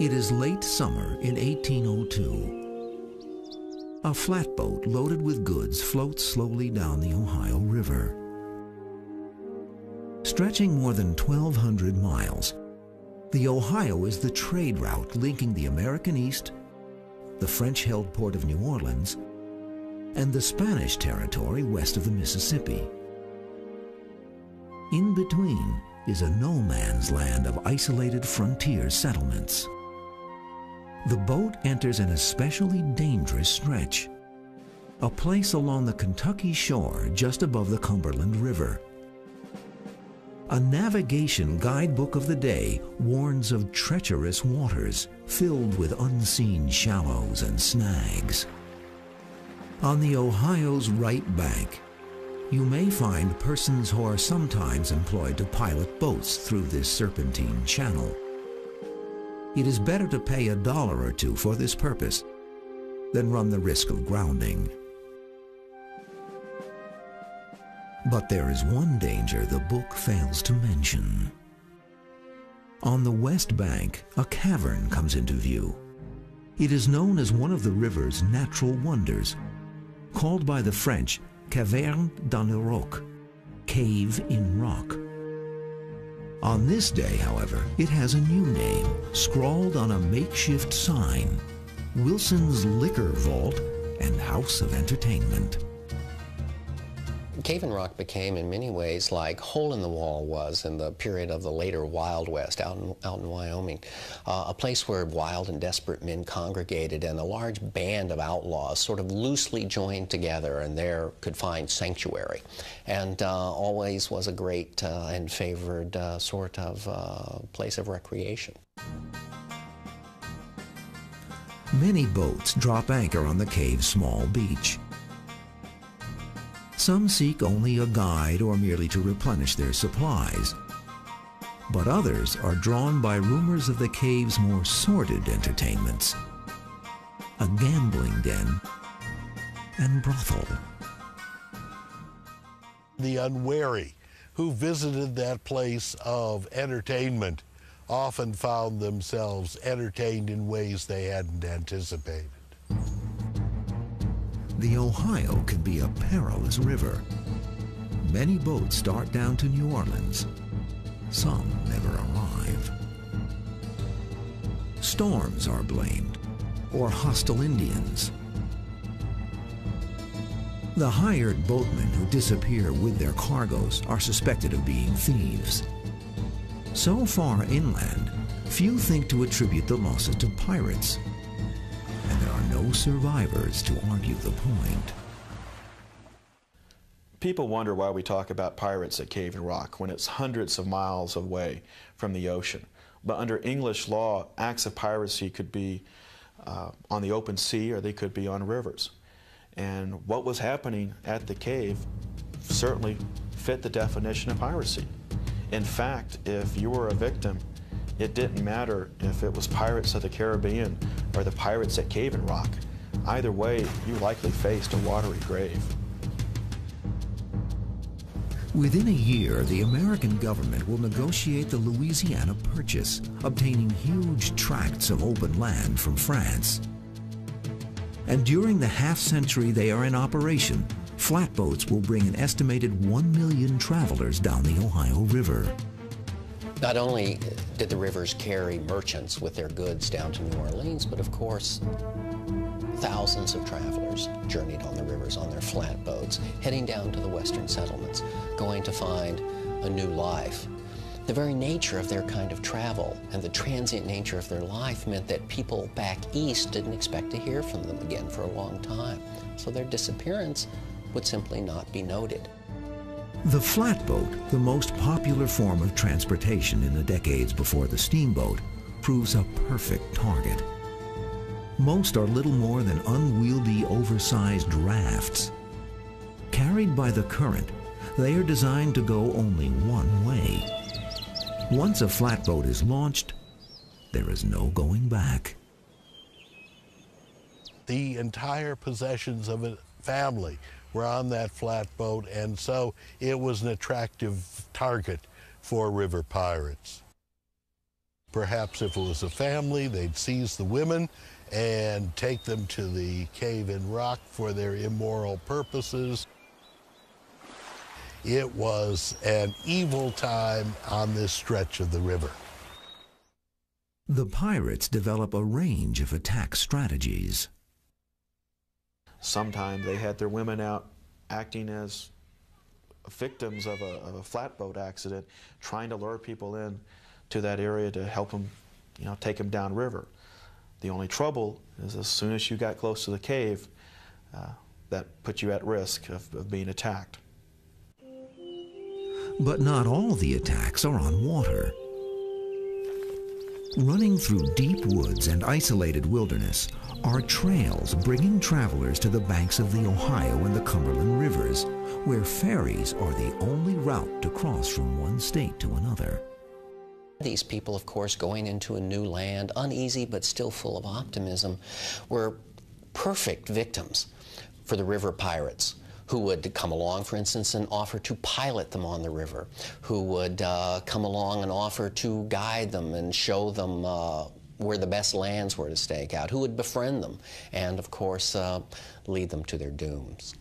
It is late summer in 1802. A flatboat loaded with goods floats slowly down the Ohio River. Stretching more than 1,200 miles, the Ohio is the trade route linking the American East, the French-held port of New Orleans, and the Spanish territory west of the Mississippi. In between is a no man's land of isolated frontier settlements the boat enters an especially dangerous stretch, a place along the Kentucky shore just above the Cumberland River. A navigation guidebook of the day warns of treacherous waters filled with unseen shallows and snags. On the Ohio's right bank, you may find persons who are sometimes employed to pilot boats through this serpentine channel it is better to pay a dollar or two for this purpose than run the risk of grounding. But there is one danger the book fails to mention. On the west bank, a cavern comes into view. It is known as one of the river's natural wonders, called by the French Caverne dans le Roc, cave in rock. On this day, however, it has a new name, scrawled on a makeshift sign, Wilson's Liquor Vault and House of Entertainment. Cave in Rock became in many ways like Hole in the Wall was in the period of the later Wild West out in, out in Wyoming. Uh, a place where wild and desperate men congregated and a large band of outlaws sort of loosely joined together and there could find sanctuary. And uh, always was a great uh, and favored uh, sort of uh, place of recreation. Many boats drop anchor on the cave's small beach. Some seek only a guide or merely to replenish their supplies. But others are drawn by rumors of the cave's more sordid entertainments. A gambling den and brothel. The unwary who visited that place of entertainment often found themselves entertained in ways they hadn't anticipated the Ohio can be a perilous river. Many boats start down to New Orleans. Some never arrive. Storms are blamed, or hostile Indians. The hired boatmen who disappear with their cargoes are suspected of being thieves. So far inland, few think to attribute the losses to pirates no survivors to argue the point. People wonder why we talk about pirates at Cave in Rock when it's hundreds of miles away from the ocean. But under English law, acts of piracy could be uh, on the open sea or they could be on rivers. And what was happening at the cave certainly fit the definition of piracy. In fact, if you were a victim it didn't matter if it was Pirates of the Caribbean or the Pirates at Cave in Rock. Either way, you likely faced a watery grave. Within a year, the American government will negotiate the Louisiana Purchase, obtaining huge tracts of open land from France. And during the half century they are in operation, flatboats will bring an estimated 1 million travelers down the Ohio River. Not only did the rivers carry merchants with their goods down to New Orleans, but of course, thousands of travelers journeyed on the rivers on their flatboats, heading down to the western settlements, going to find a new life. The very nature of their kind of travel and the transient nature of their life meant that people back east didn't expect to hear from them again for a long time. So their disappearance would simply not be noted. The flatboat, the most popular form of transportation in the decades before the steamboat, proves a perfect target. Most are little more than unwieldy, oversized rafts. Carried by the current, they are designed to go only one way. Once a flatboat is launched, there is no going back. The entire possessions of a family were on that flatboat, and so it was an attractive target for river pirates. Perhaps if it was a family, they'd seize the women and take them to the cave in rock for their immoral purposes. It was an evil time on this stretch of the river. The pirates develop a range of attack strategies. Sometimes they had their women out acting as victims of a, of a flatboat accident, trying to lure people in to that area to help them, you know, take them downriver. The only trouble is as soon as you got close to the cave, uh, that put you at risk of, of being attacked. But not all the attacks are on water. Running through deep woods and isolated wilderness are trails bringing travelers to the banks of the Ohio and the Cumberland rivers, where ferries are the only route to cross from one state to another. These people, of course, going into a new land, uneasy but still full of optimism, were perfect victims for the river pirates who would come along, for instance, and offer to pilot them on the river, who would uh, come along and offer to guide them and show them uh, where the best lands were to stake out, who would befriend them, and of course, uh, lead them to their dooms.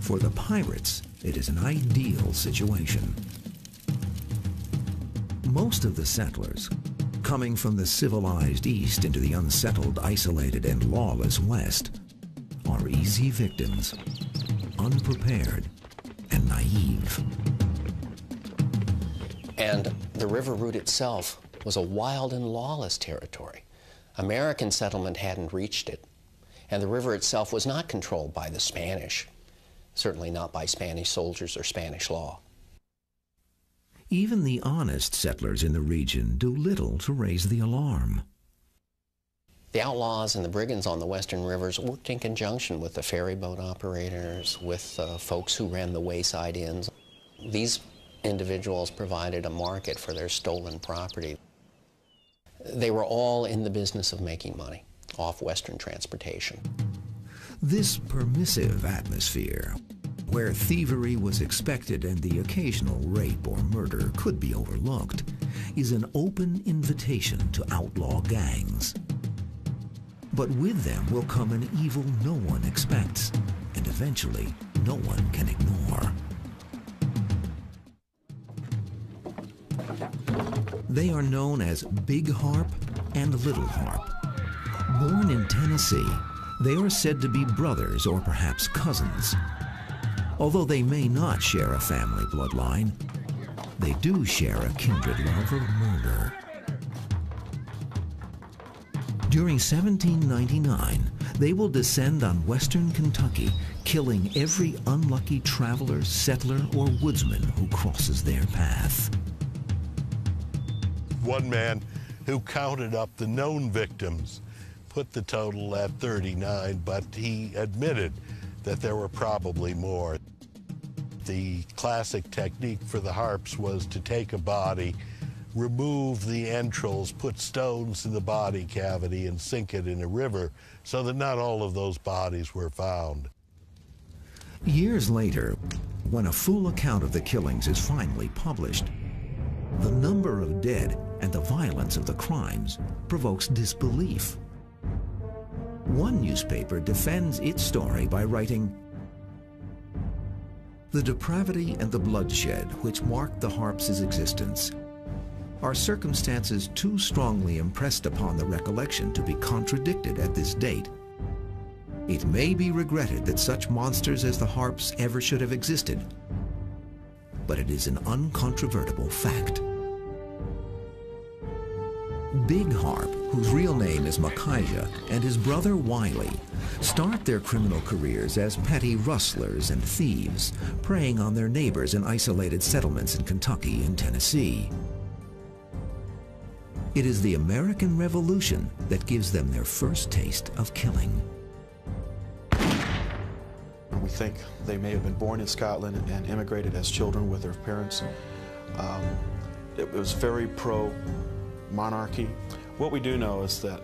For the pirates, it is an ideal situation. Most of the settlers, coming from the civilized East into the unsettled, isolated, and lawless West, are easy victims, unprepared and naive. And the river route itself was a wild and lawless territory. American settlement hadn't reached it, and the river itself was not controlled by the Spanish, certainly not by Spanish soldiers or Spanish law. Even the honest settlers in the region do little to raise the alarm. The outlaws and the brigands on the western rivers worked in conjunction with the ferry boat operators, with uh, folks who ran the wayside inns. These individuals provided a market for their stolen property. They were all in the business of making money off western transportation. This permissive atmosphere, where thievery was expected and the occasional rape or murder could be overlooked, is an open invitation to outlaw gangs. But with them will come an evil no one expects, and eventually no one can ignore. They are known as Big Harpe and Little Harpe. Born in Tennessee, they are said to be brothers or perhaps cousins. Although they may not share a family bloodline, they do share a kindred love of murder. During 1799, they will descend on western Kentucky, killing every unlucky traveler, settler, or woodsman who crosses their path. One man who counted up the known victims put the total at 39, but he admitted that there were probably more. The classic technique for the Harpes was to take a body remove the entrails, put stones in the body cavity, and sink it in a river so that not all of those bodies were found. Years later, when a full account of the killings is finally published, the number of dead and the violence of the crimes provokes disbelief. One newspaper defends its story by writing, The depravity and the bloodshed which marked the Harpes' existence are circumstances too strongly impressed upon the recollection to be contradicted at this date. It may be regretted that such monsters as the Harpes ever should have existed, but it is an uncontrovertible fact. Big Harpe, whose real name is Micaiah, and his brother Wiley start their criminal careers as petty rustlers and thieves, preying on their neighbors in isolated settlements in Kentucky and Tennessee. It is the American Revolution that gives them their first taste of killing. We think they may have been born in Scotland and immigrated as children with their parents. Um, it was very pro-monarchy. What we do know is that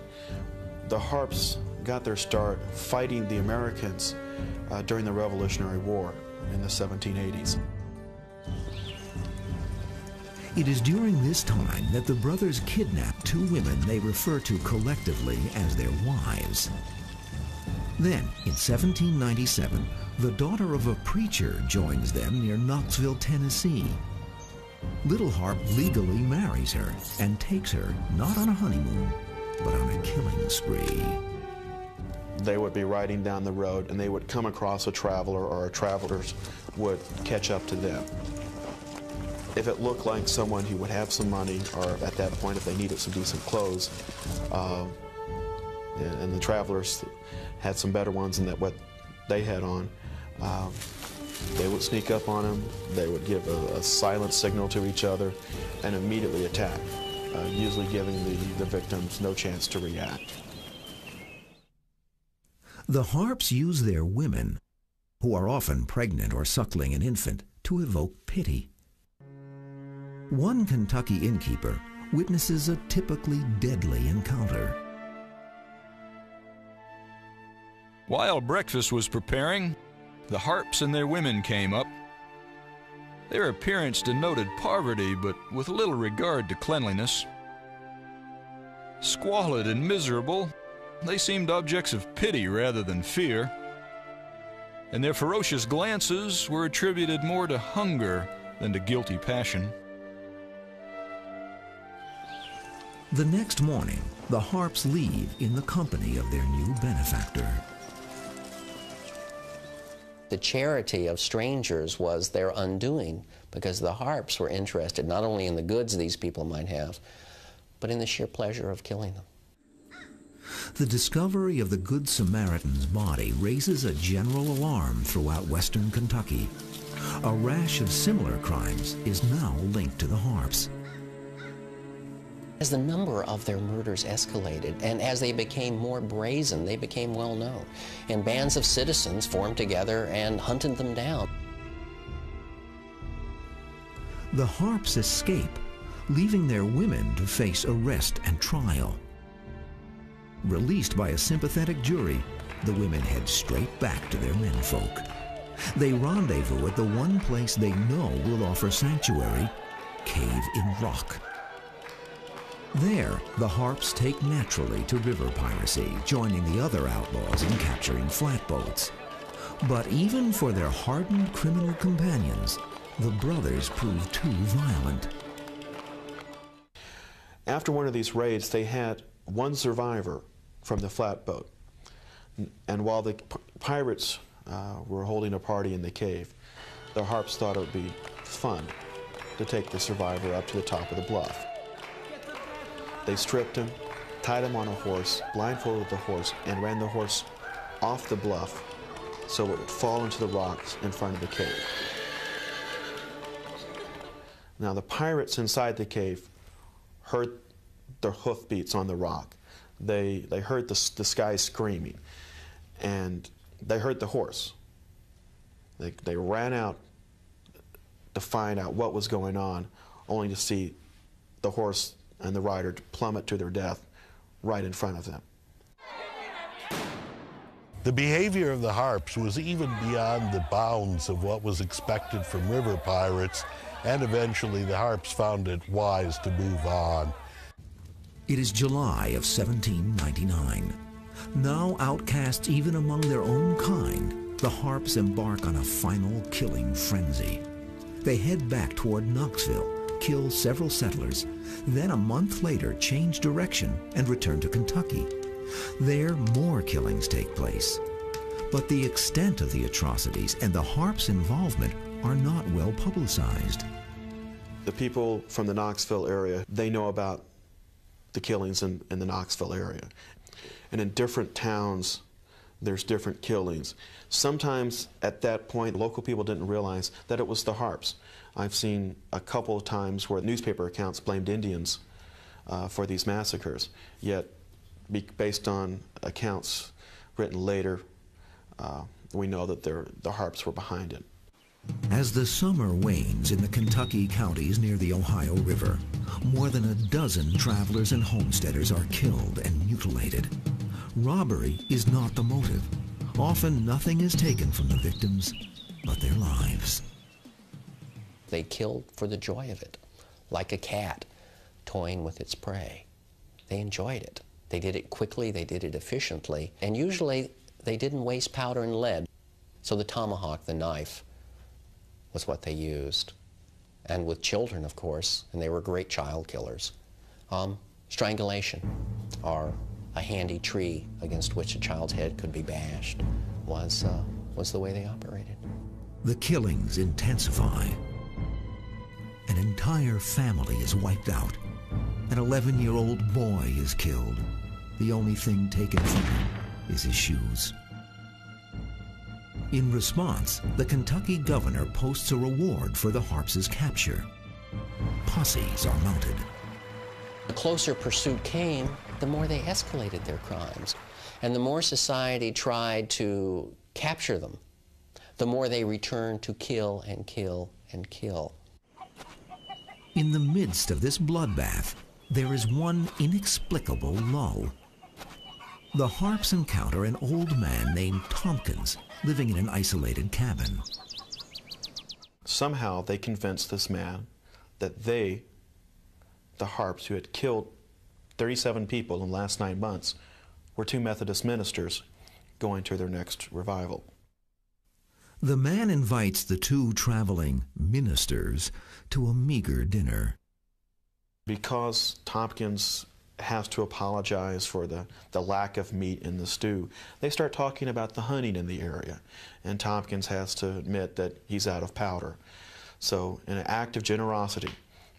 the Harpes got their start fighting the Americans uh, during the Revolutionary War in the 1780s. It is during this time that the brothers kidnap two women they refer to collectively as their wives. Then, in 1797, the daughter of a preacher joins them near Knoxville, Tennessee. Little Harpe legally marries her and takes her not on a honeymoon, but on a killing spree. They would be riding down the road and they would come across a traveler or a travelers would catch up to them. If it looked like someone who would have some money, or at that point, if they needed some decent clothes, uh, and, the travelers had some better ones than that what they had on, uh, they would sneak up on them. They would give a, a silent signal to each other, and immediately attack, uh, usually giving the, the victims no chance to react. The Harpes use their women, who are often pregnant or suckling an infant, to evoke pity. One Kentucky innkeeper witnesses a typically deadly encounter. While breakfast was preparing, the Harpes and their women came up. Their appearance denoted poverty, but with little regard to cleanliness. Squalid and miserable, they seemed objects of pity rather than fear, and their ferocious glances were attributed more to hunger than to guilty passion. The next morning, the Harpes leave in the company of their new benefactor. The charity of strangers was their undoing because the Harpes were interested not only in the goods these people might have, but in the sheer pleasure of killing them. The discovery of the Good Samaritan's body raises a general alarm throughout western Kentucky. A rash of similar crimes is now linked to the Harpes. As the number of their murders escalated and as they became more brazen, they became well known. And bands of citizens formed together and hunted them down. The Harpes escape, leaving their women to face arrest and trial. Released by a sympathetic jury, the women head straight back to their menfolk. They rendezvous at the one place they know will offer sanctuary, Cave in Rock. There, the Harpes take naturally to river piracy, joining the other outlaws in capturing flatboats. But even for their hardened criminal companions, the brothers prove too violent. After one of these raids, they had one survivor from the flatboat. And while the pirates uh, were holding a party in the cave, the Harpes thought it would be fun to take the survivor up to the top of the bluff. They stripped him, tied him on a horse, blindfolded the horse, and ran the horse off the bluff so it would fall into the rocks in front of the cave. Now, the pirates inside the cave heard the hoofbeats on the rock. They, they heard the, the sky screaming, and they heard the horse. They, they ran out to find out what was going on, only to see the horse and the rider to plummet to their death right in front of them. The behavior of the Harpes was even beyond the bounds of what was expected from river pirates, and eventually the Harpes found it wise to move on. It is July of 1799. Now outcasts even among their own kind, the Harpes embark on a final killing frenzy. They head back toward Knoxville, kill several settlers, then a month later change direction and return to Kentucky. There, more killings take place. But the extent of the atrocities and the Harpe's involvement are not well publicized. The people from the Knoxville area, they know about the killings in, in the Knoxville area. And in different towns, there's different killings. Sometimes at that point, local people didn't realize that it was the Harpes. I've seen a couple of times where newspaper accounts blamed Indians uh, for these massacres, yet based on accounts written later, uh, we know that the Harpes were behind it. As the summer wanes in the Kentucky counties near the Ohio River, more than a dozen travelers and homesteaders are killed and mutilated. Robbery is not the motive. Often nothing is taken from the victims but their lives. They killed for the joy of it. like a cat toying with its prey. They enjoyed it. They did it quickly, they did it efficiently, and usually they didn't waste powder and lead. So the tomahawk, the knife, was what they used. And with children, of course, and they were great child killers, um, strangulation or a handy tree against which a child's head could be bashed was, uh, was the way they operated. The killings intensify. An entire family is wiped out. An 11-year-old boy is killed. The only thing taken from him is his shoes. In response, the Kentucky governor posts a reward for the Harpes' capture. Posses are mounted. The closer pursuit came, the more they escalated their crimes. And the more society tried to capture them, the more they returned to kill and kill and kill. In the midst of this bloodbath, there is one inexplicable lull. The Harpes encounter an old man named Tompkins living in an isolated cabin. Somehow they convince this man that they, the Harpes, who had killed 37 people in the last nine months, were two Methodist ministers going to their next revival. The man invites the two traveling ministers to a meager dinner. Because Tompkins has to apologize for the, the lack of meat in the stew, they start talking about the hunting in the area. And Tompkins has to admit that he's out of powder. So, in an act of generosity,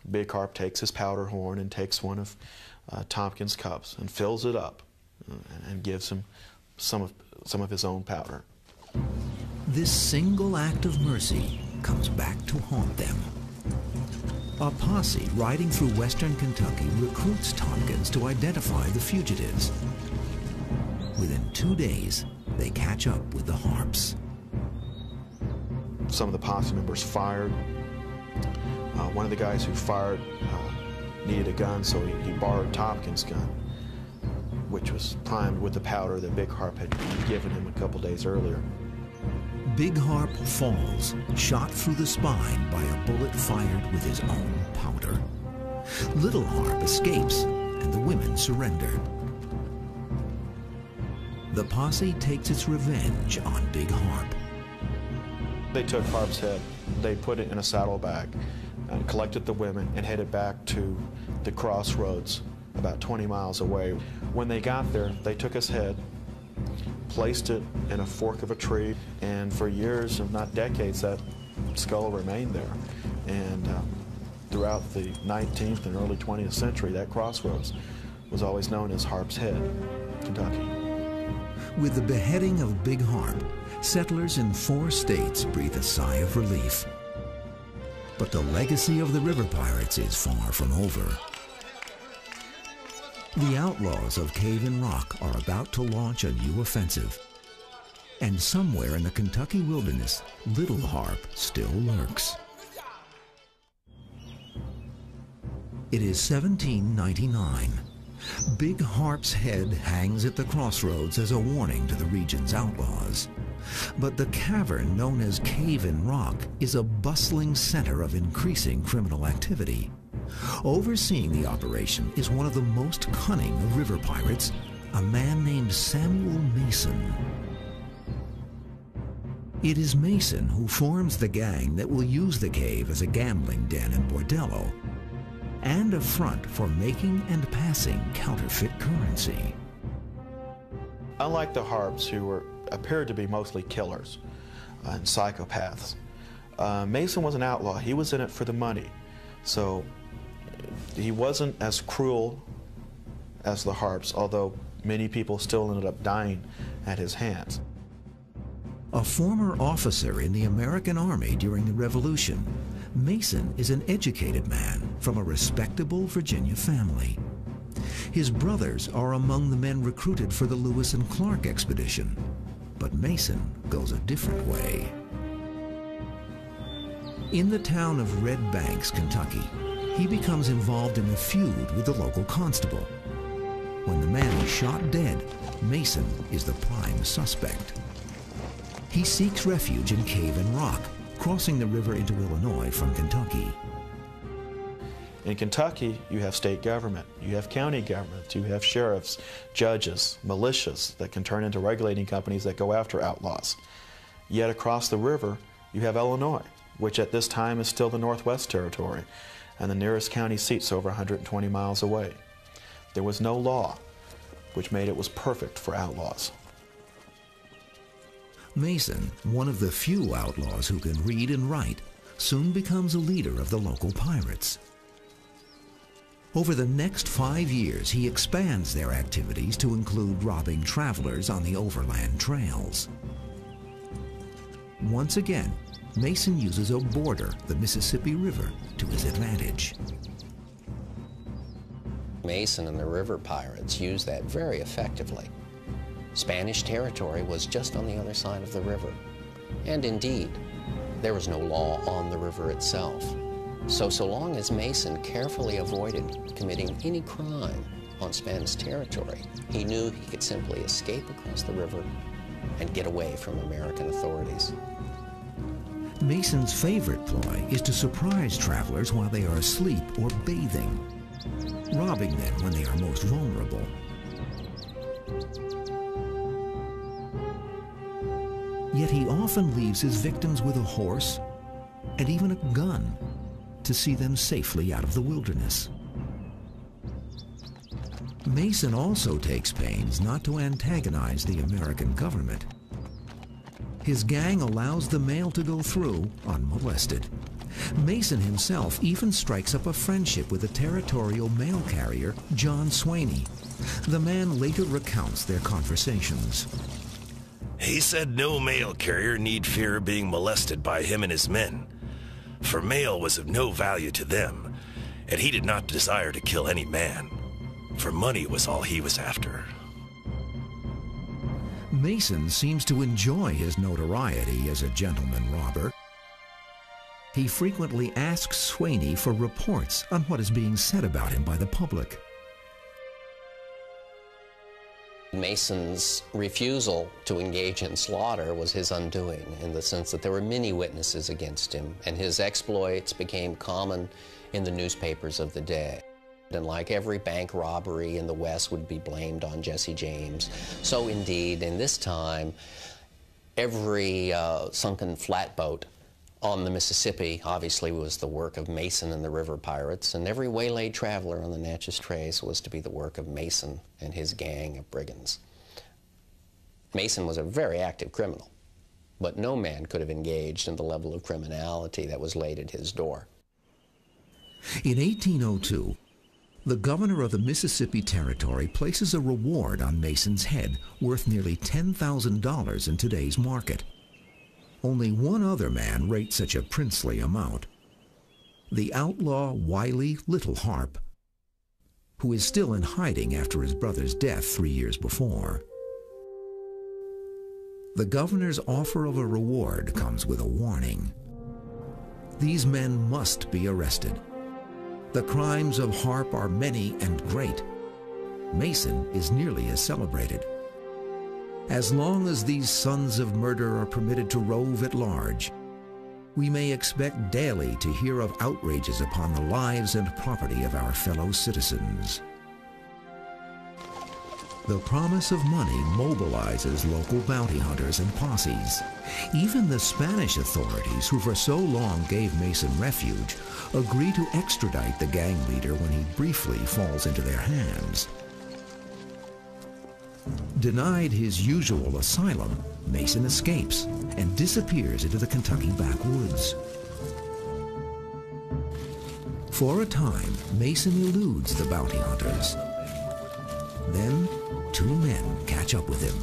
Big Harpe takes his powder horn and takes one of uh, Tompkins' cups and fills it up uh, and gives him some of, some of his own powder. This single act of mercy comes back to haunt them. A posse riding through western Kentucky recruits Tompkins to identify the fugitives. Within two days, they catch up with the Harpes. Some of the posse members fired. Uh, one of the guys who fired uh, needed a gun, so he, he borrowed Tompkins' gun, which was primed with the powder that Big Harpe had given him a couple days earlier. Big Harpe falls, shot through the spine by a bullet fired with his own powder. Little Harpe escapes, and the women surrender. The posse takes its revenge on Big Harpe. They took Harpe's head, they put it in a saddlebag, and collected the women and headed back to the crossroads about 20 miles away. When they got there, they took his head, placed it in a fork of a tree, and for years, if not decades, that skull remained there. And um, throughout the 19th and early 20th century, that crossroads was always known as Harpe's Head, Kentucky. With the beheading of Big Harpe, settlers in four states breathe a sigh of relief. But the legacy of the river pirates is far from over. The outlaws of Cave in Rock are about to launch a new offensive. And somewhere in the Kentucky wilderness, Little Harpe still lurks. It is 1799. Big Harpe's head hangs at the crossroads as a warning to the region's outlaws. But the cavern known as Cave in Rock is a bustling center of increasing criminal activity. Overseeing the operation is one of the most cunning river pirates, a man named Samuel Mason. It is Mason who forms the gang that will use the cave as a gambling den and bordello, and a front for making and passing counterfeit currency. Unlike the Harpes, who were, appeared to be mostly killers and psychopaths, uh, Mason was an outlaw. He was in it for the money. So he wasn't as cruel as the Harpes, although many people still ended up dying at his hands. A former officer in the American Army during the Revolution, Mason is an educated man from a respectable Virginia family. His brothers are among the men recruited for the Lewis and Clark expedition, but Mason goes a different way. In the town of Red Banks, Kentucky, he becomes involved in a feud with the local constable. When the man is shot dead, Mason is the prime suspect. He seeks refuge in Cave in Rock, crossing the river into Illinois from Kentucky. In Kentucky, you have state government, you have county government, you have sheriffs, judges, militias that can turn into regulating companies that go after outlaws. Yet across the river, you have Illinois, which at this time is still the Northwest Territory, and the nearest county seat's over 120 miles away. There was no law, which made it was perfect for outlaws. Mason, one of the few outlaws who can read and write, soon becomes a leader of the local pirates. Over the next five years, he expands their activities to include robbing travelers on the overland trails. Once again, Mason uses a border, the Mississippi River, to his advantage. Mason and the river pirates used that very effectively. Spanish territory was just on the other side of the river. And indeed, there was no law on the river itself. So, so long as Mason carefully avoided committing any crime on Spanish territory, he knew he could simply escape across the river and get away from American authorities. Mason's favorite ploy is to surprise travelers while they are asleep or bathing, robbing them when they are most vulnerable. Yet he often leaves his victims with a horse and even a gun to see them safely out of the wilderness. Mason also takes pains not to antagonize the American government. His gang allows the mail to go through unmolested. Mason himself even strikes up a friendship with the territorial mail carrier, John Swaney. The man later recounts their conversations. He said no mail carrier need fear being molested by him and his men, for mail was of no value to them, and he did not desire to kill any man, for money was all he was after. Mason seems to enjoy his notoriety as a gentleman robber. He frequently asks Swaney for reports on what is being said about him by the public. Mason's refusal to engage in slaughter was his undoing in the sense that there were many witnesses against him, and his exploits became common in the newspapers of the day. And like every bank robbery in the West would be blamed on Jesse James, so indeed, in this time, every uh, sunken flatboat on the Mississippi obviously was the work of Mason and the river pirates, and every waylaid traveler on the Natchez Trace was to be the work of Mason and his gang of brigands. Mason was a very active criminal, but no man could have engaged in the level of criminality that was laid at his door. In 1802, the governor of the Mississippi Territory places a reward on Mason's head worth nearly $10,000 in today's market. Only one other man rates such a princely amount. The outlaw Wiley Little Harpe, who is still in hiding after his brother's death three years before. The governor's offer of a reward comes with a warning. These men must be arrested. The crimes of Harpe are many and great. Mason is nearly as celebrated. As long as these sons of murder are permitted to rove at large, we may expect daily to hear of outrages upon the lives and property of our fellow citizens. The promise of money mobilizes local bounty hunters and posses. Even the Spanish authorities, who for so long gave Mason refuge, agree to extradite the gang leader when he briefly falls into their hands. Denied his usual asylum, Mason escapes and disappears into the Kentucky backwoods. For a time, Mason eludes the bounty hunters. Then, two men catch up with him.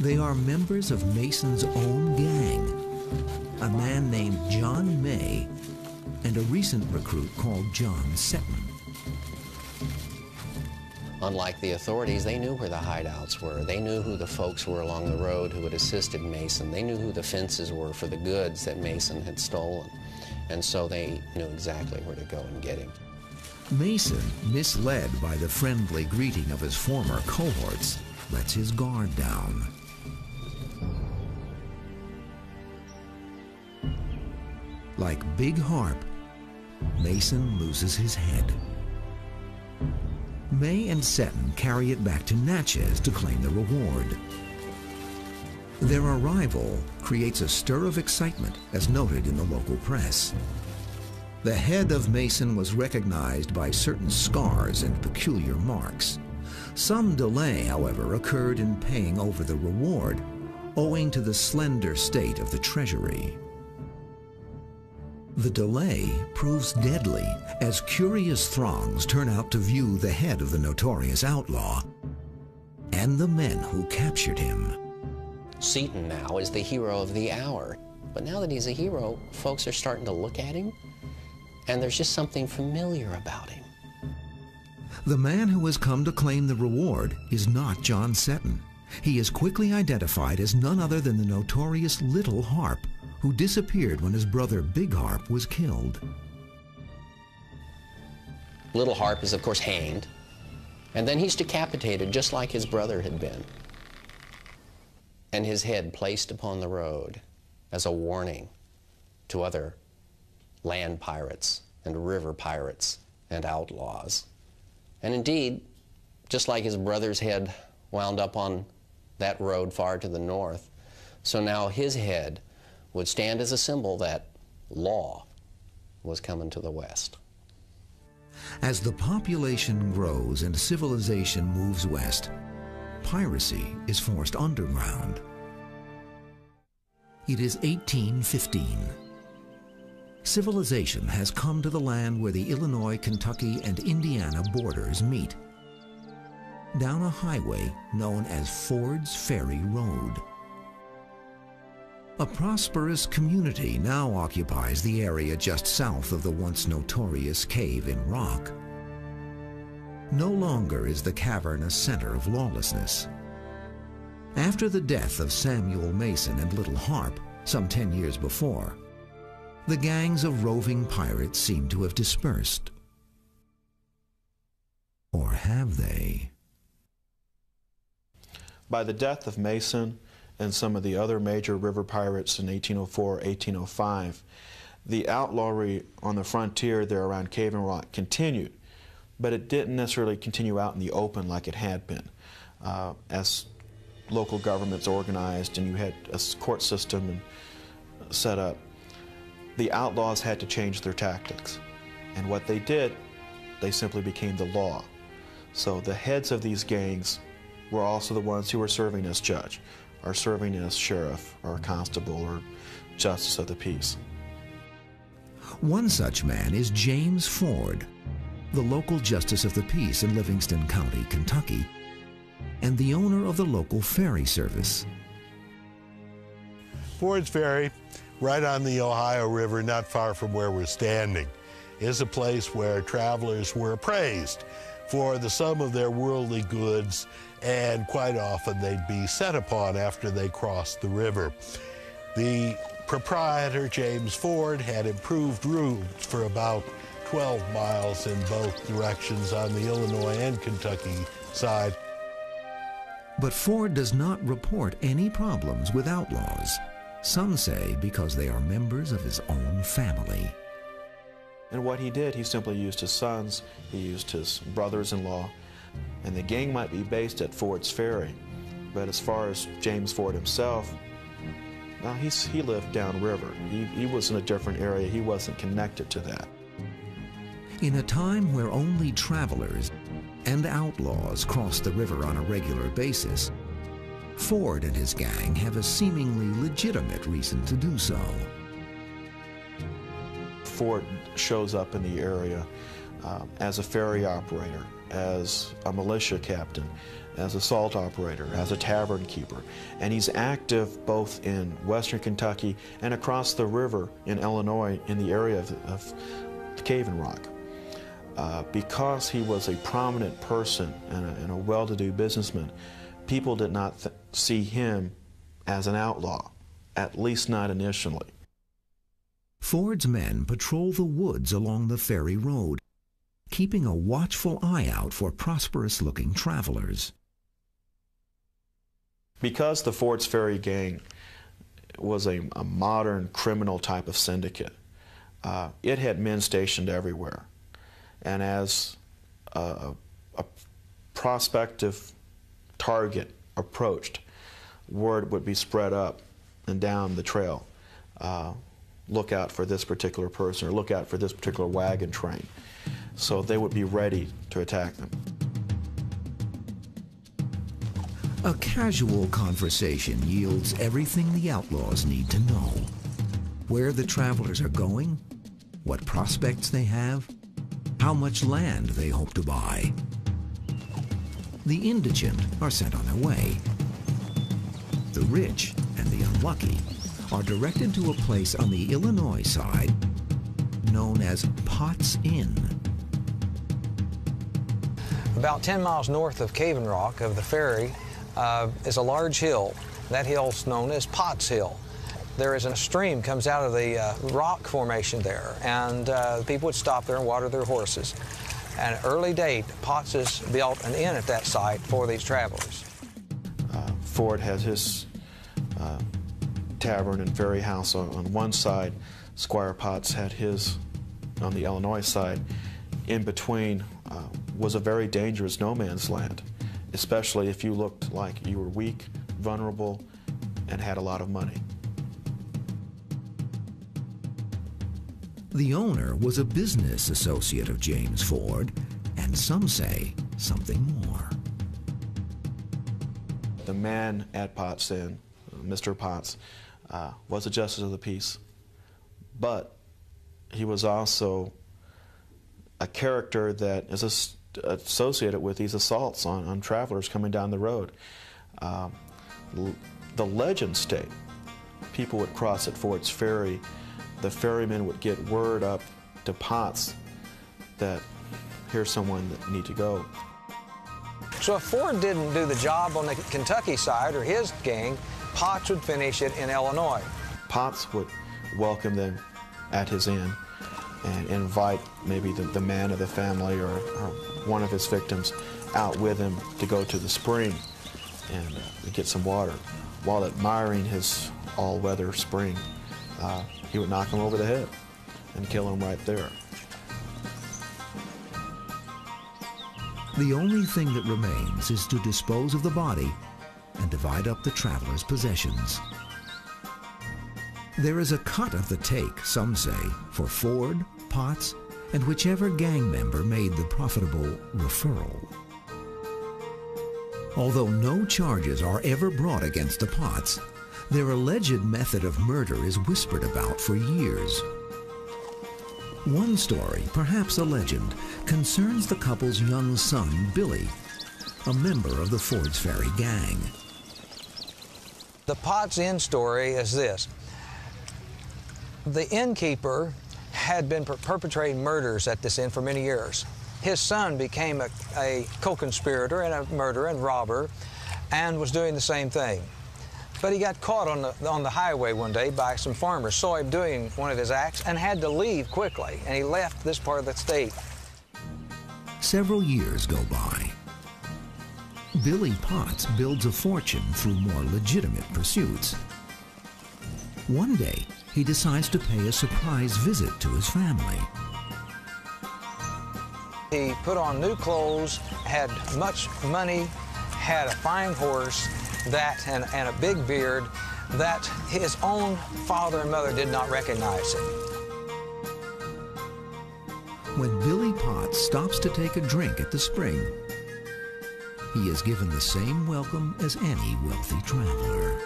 They are members of Mason's own gang, a man named John May and a recent recruit called John Seton. Unlike the authorities, they knew where the hideouts were. They knew who the folks were along the road who had assisted Mason. They knew who the fences were for the goods that Mason had stolen. And so they knew exactly where to go and get him. Mason, misled by the friendly greeting of his former cohorts, lets his guard down. Like Big Harpe, Mason loses his head. May and Seton carry it back to Natchez to claim the reward. Their arrival creates a stir of excitement as noted in the local press. The head of Mason was recognized by certain scars and peculiar marks. Some delay, however, occurred in paying over the reward, owing to the slender state of the treasury. The delay proves deadly as curious throngs turn out to view the head of the notorious outlaw and the men who captured him. Seton now is the hero of the hour. But now that he's a hero, folks are starting to look at him, and there's just something familiar about him. The man who has come to claim the reward is not John Seton. He is quickly identified as none other than the notorious Little Harpe, who disappeared when his brother Big Harpe was killed. Little Harpe is, of course, hanged, and then he's decapitated just like his brother had been, and his head placed upon the road as a warning to other land pirates and river pirates and outlaws. And indeed, just like his brother's head wound up on that road far to the north, so now his head would stand as a symbol that law was coming to the west. As the population grows and civilization moves west, piracy is forced underground. It is 1815. Civilization has come to the land where the Illinois, Kentucky, and Indiana borders meet. Down a highway known as Ford's Ferry Road. A prosperous community now occupies the area just south of the once notorious cave in rock. No longer is the cavern a center of lawlessness. After the death of Samuel Mason and Little Harpe, some 10 years before, the gangs of roving pirates seem to have dispersed. Or have they? By the death of Mason and some of the other major river pirates in 1804, 1805, the outlawry on the frontier there around Cave in Rock continued, but it didn't necessarily continue out in the open like it had been. Uh, as local governments organized and you had a court system set up, the outlaws had to change their tactics. And what they did, they simply became the law. So the heads of these gangs were also the ones who were serving as judge, or serving as sheriff, or constable, or justice of the peace. One such man is James Ford, the local justice of the peace in Livingston County, Kentucky, and the owner of the local ferry service. Ford's Ferry, right on the Ohio River, not far from where we're standing, is a place where travelers were appraised for the sum of their worldly goods, and quite often they'd be set upon after they crossed the river. The proprietor, James Ford, had improved routes for about 12 miles in both directions on the Illinois and Kentucky side. But Ford does not report any problems with outlaws. Some say because they are members of his own family. And what he did, he simply used his sons, he used his brothers-in-law, and the gang might be based at Ford's Ferry. But as far as James Ford himself, well, he's, he lived downriver. He, he was in a different area. He wasn't connected to that. In a time where only travelers and outlaws crossed the river on a regular basis, Ford and his gang have a seemingly legitimate reason to do so. Ford shows up in the area uh, as a ferry operator, as a militia captain, as a salt operator, as a tavern keeper, and he's active both in western Kentucky and across the river in Illinois in the area of, of Cave in Rock. Uh, because he was a prominent person and a, and a well-to-do businessman, people did not see him as an outlaw, at least not initially. Ford's men patrol the woods along the ferry road, keeping a watchful eye out for prosperous-looking travelers. Because the Ford's Ferry gang was a, a modern criminal type of syndicate, uh, it had men stationed everywhere. And as a, a prospective target approached, word would be spread up and down the trail. Uh, look out for this particular person or look out for this particular wagon train. So they would be ready to attack them. A casual conversation yields everything the outlaws need to know. Where the travelers are going, what prospects they have, how much land they hope to buy. The indigent are sent on their way. The rich and the unlucky are directed to a place on the Illinois side known as Potts Inn. About 10 miles north of Cave-in Rock, of the ferry, uh, is a large hill. That hill's known as Potts Hill. There is a stream comes out of the uh, rock formation there, and uh, people would stop there and water their horses. At an early date, Potts built an inn at that site for these travelers. Uh, Ford has his uh, tavern and ferry house on, on one side. Squire Potts had his on the Illinois side. In between uh, was a very dangerous no man's land, especially if you looked like you were weak, vulnerable, and had a lot of money. The owner was a business associate of James Ford, and some say something more. The man at Potts Inn, Mr. Potts, uh, was a justice of the peace, but he was also a character that is associated with these assaults on, on travelers coming down the road. Um, the legend state people would cross at Ford's Ferry. The ferryman would get word up to Potts that here's someone that need to go. So if Ford didn't do the job on the Kentucky side or his gang, Potts would finish it in Illinois. Potts would welcome them at his inn and invite maybe the, the man of the family or, or, one of his victims out with him to go to the spring and uh, get some water. While admiring his all-weather spring, uh, he would knock him over the head and kill him right there. The only thing that remains is to dispose of the body and divide up the traveler's possessions. There is a cut of the take, some say, for Ford, Potts, and whichever gang member made the profitable referral. Although no charges are ever brought against the Potts, their alleged method of murder is whispered about for years. One story, perhaps a legend, concerns the couple's young son, Billy, a member of the Ford's Ferry gang. The Potts Inn story is this. The innkeeper had been per perpetrating murders at this inn for many years. His son became a, a co-conspirator and a murderer and robber and was doing the same thing. But he got caught on the, on the highway one day by some farmers, saw him doing one of his acts, and had to leave quickly, and he left this part of the state. Several years go by. Billy Potts builds a fortune through more legitimate pursuits. One day, he decides to pay a surprise visit to his family. He put on new clothes, had much money, had a fine horse, that and, and a big beard that his own father and mother did not recognize him. When Billy Potts stops to take a drink at the spring, he is given the same welcome as any wealthy traveler.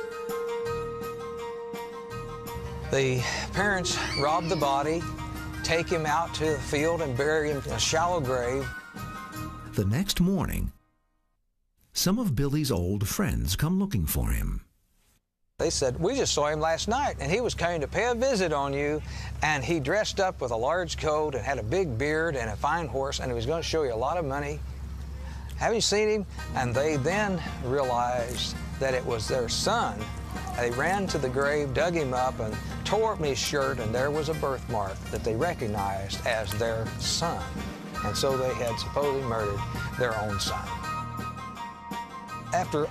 The parents rob the body, take him out to the field and bury him in a shallow grave. The next morning, some of Billy's old friends come looking for him. They said, we just saw him last night, and he was coming to pay a visit on you, and he dressed up with a large coat and had a big beard and a fine horse, and he was going to show you a lot of money. Have you seen him? And they then realized that it was their son. They ran to the grave, dug him up, and tore up his shirt, and there was a birthmark that they recognized as their son. And so they had supposedly murdered their own son. After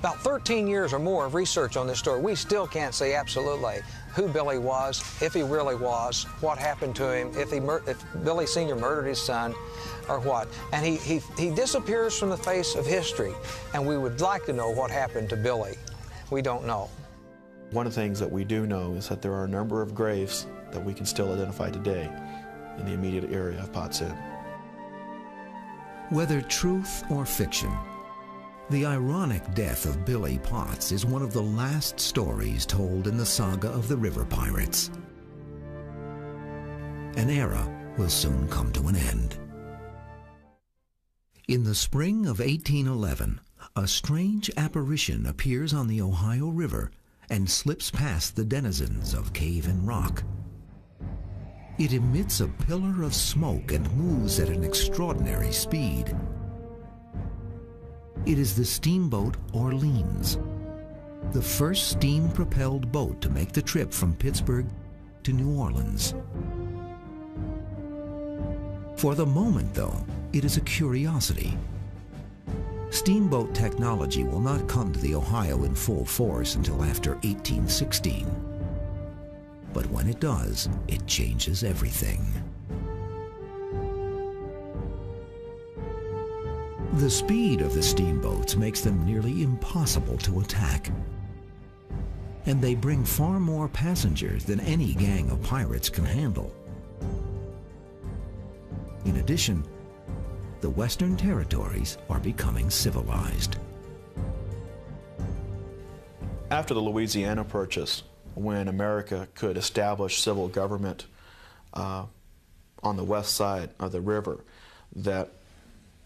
about 13 years or more of research on this story, we still can't say absolutely who Billy was, if he really was, what happened to him, if, he if Billy Sr. murdered his son, or what. And he, he, he disappears from the face of history, and we would like to know what happened to Billy. We don't know. One of the things that we do know is that there are a number of graves that we can still identify today in the immediate area of Potts Inn. Whether truth or fiction, the ironic death of Billy Potts is one of the last stories told in the saga of the river pirates. An era will soon come to an end. In the spring of 1811, a strange apparition appears on the Ohio River and slips past the denizens of Cave in Rock. It emits a pillar of smoke and moves at an extraordinary speed. It is the steamboat Orleans, the first steam-propelled boat to make the trip from Pittsburgh to New Orleans. For the moment, though, it is a curiosity. Steamboat technology will not come to the Ohio in full force until after 1816. But when it does, it changes everything. The speed of the steamboats makes them nearly impossible to attack. And they bring far more passengers than any gang of pirates can handle. In addition, the Western territories are becoming civilized. After the Louisiana Purchase, when America could establish civil government uh, on the west side of the river that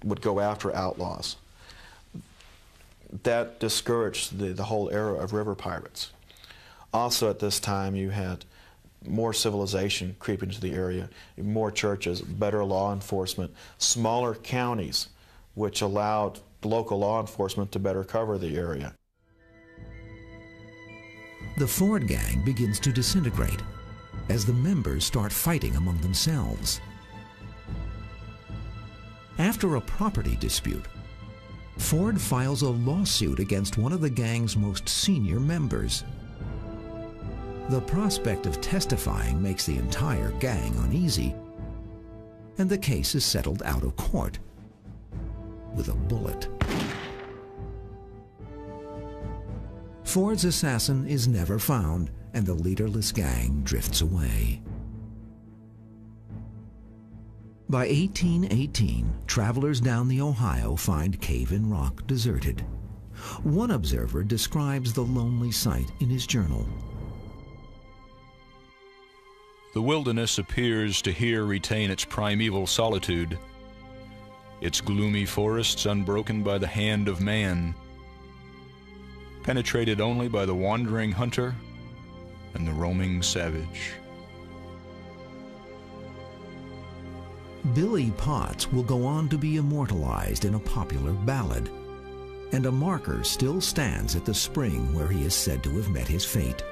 would go after outlaws. That discouraged the, the whole era of river pirates. Also at this time you had more civilization creep into the area, more churches, better law enforcement, smaller counties which allowed local law enforcement to better cover the area. The Ford gang begins to disintegrate as the members start fighting among themselves. After a property dispute, Ford files a lawsuit against one of the gang's most senior members. The prospect of testifying makes the entire gang uneasy, and the case is settled out of court with a bullet. Ford's assassin is never found, and the leaderless gang drifts away. By 1818, travelers down the Ohio find Cave in Rock deserted. One observer describes the lonely site in his journal. The wilderness appears to here retain its primeval solitude, its gloomy forests unbroken by the hand of man, penetrated only by the wandering hunter and the roaming savage. Billy Potts will go on to be immortalized in a popular ballad, and a marker still stands at the spring where he is said to have met his fate.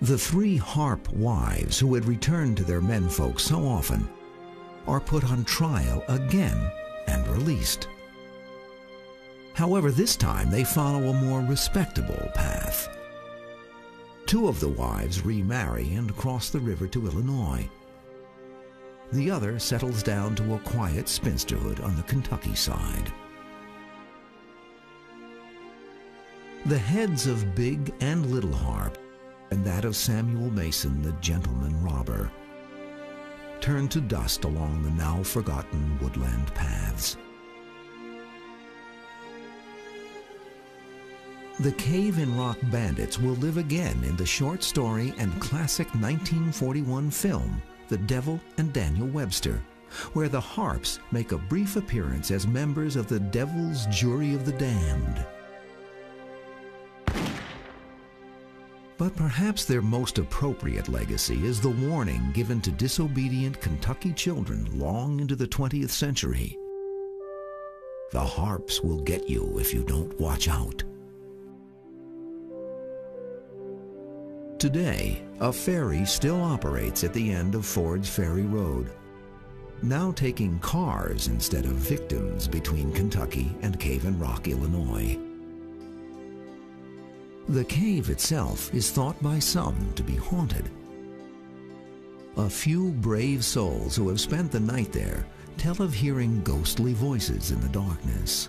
The three Harpe wives who had returned to their menfolk so often are put on trial again and released. However, this time they follow a more respectable path. Two of the wives remarry and cross the river to Illinois. The other settles down to a quiet spinsterhood on the Kentucky side. The heads of Big and Little Harpe, and that of Samuel Mason, the gentleman robber, turn to dust along the now forgotten woodland paths. The Cave in Rock Bandits will live again in the short story and classic 1941 film, The Devil and Daniel Webster, where the Harpes make a brief appearance as members of the Devil's Jury of the Damned. But perhaps their most appropriate legacy is the warning given to disobedient Kentucky children long into the 20th century. The Harpes will get you if you don't watch out. Today, a ferry still operates at the end of Ford's Ferry Road, now taking cars instead of victims between Kentucky and Cave in Rock, Illinois. The cave itself is thought by some to be haunted. A few brave souls who have spent the night there tell of hearing ghostly voices in the darkness.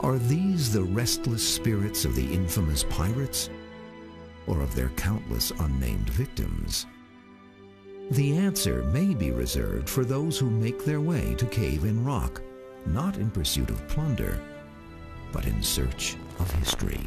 Are these the restless spirits of the infamous pirates? Or of their countless unnamed victims? The answer may be reserved for those who make their way to Cave in Rock, not in pursuit of plunder, but in search of history.